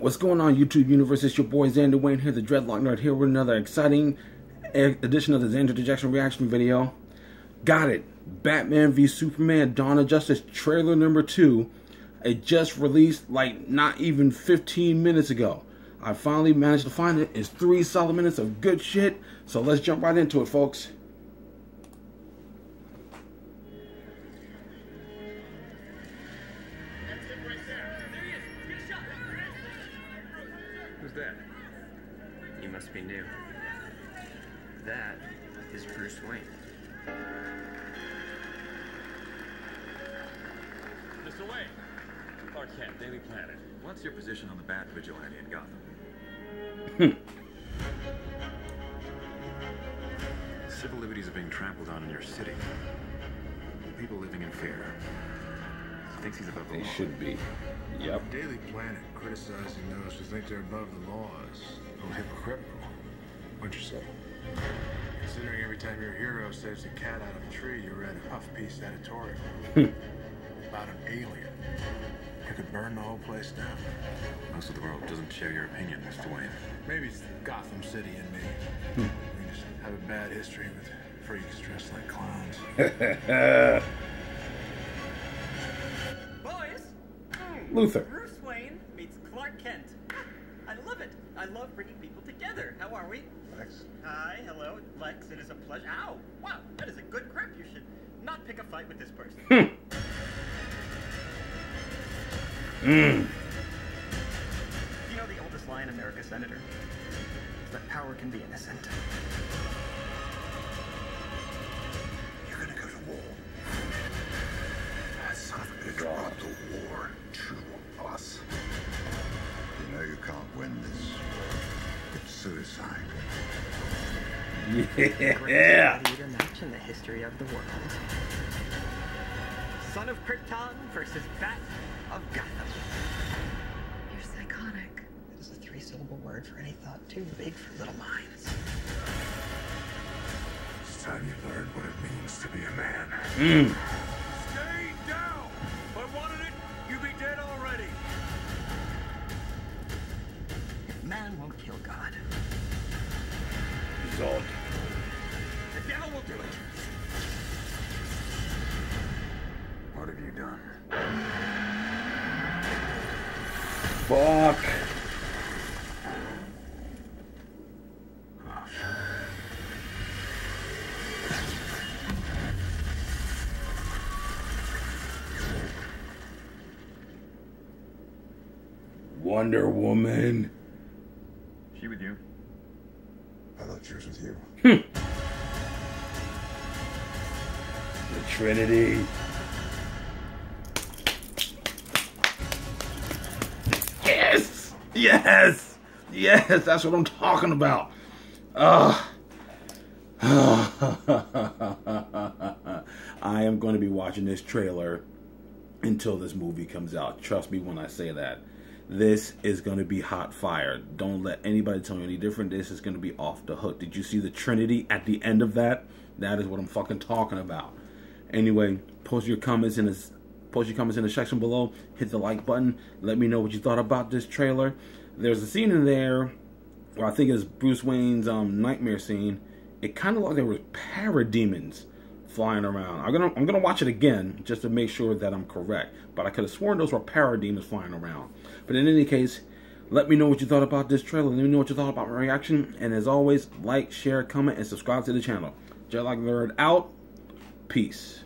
What's going on, YouTube universe? It's your boy Xander Wayne here, the Dreadloc Nerd, here with another exciting edition of the Xander Dejection reaction video. Got it. Batman v Superman Dawn of Justice trailer number two. It just released like not even 15 minutes ago. I finally managed to find it. It's three solid minutes of good shit. So let's jump right into it, folks. You must be new. That is Bruce Wayne. Mr. Wayne. Clark Kent, Daily Planet. What's your position on the Bat Vigilante in Gotham? Civil liberties are being trampled on in your city. People living in fear. He thinks he's above the They law. should be. Yep. Daily Planet criticizing those who think they're above the law is a little hypocritical. What'd you say? Considering every time your hero saves a cat out of a tree, you read a puff piece editorial about an alien You could burn the whole place down. Most of the world doesn't share your opinion, Mr. Wayne. Maybe it's the Gotham City in me. Hmm. we just have a bad history with freaks dressed like clowns. Luthor. Bruce Wayne meets Clark Kent. I love it. I love bringing people together. How are we? Lex? Hi, hello, Lex. It is a pleasure. Ow! Wow, that is a good grip. You should not pick a fight with this person. Mm. You know the oldest lie in America, Senator? Is that power can be innocent. Yeah. Gladiator match in the history of the world. Son of Krypton versus Bat of Gotham. You're psychotic. It is a three-syllable word for any thought too big for little minds. It's time you learn what it means to be a man. Mm. Fuck. Wonder Woman. She with you? I thought she was with you. Hmm. The Trinity. Yes! Yes! That's what I'm talking about. Ugh. I am going to be watching this trailer until this movie comes out. Trust me when I say that. This is going to be hot fire. Don't let anybody tell you any different. This is going to be off the hook. Did you see the Trinity at the end of that? That is what I'm fucking talking about. Anyway, post your comments in the post your comments in the section below. Hit the like button. Let me know what you thought about this trailer. There's a scene in there where I think it's Bruce Wayne's um, nightmare scene. It kind of looked like there were parademons flying around. I'm gonna I'm gonna watch it again just to make sure that I'm correct. But I could have sworn those were parademons flying around. But in any case, let me know what you thought about this trailer. Let me know what you thought about my reaction. And as always, like, share, comment, and subscribe to the channel. Dreadloc Nerd out. Peace.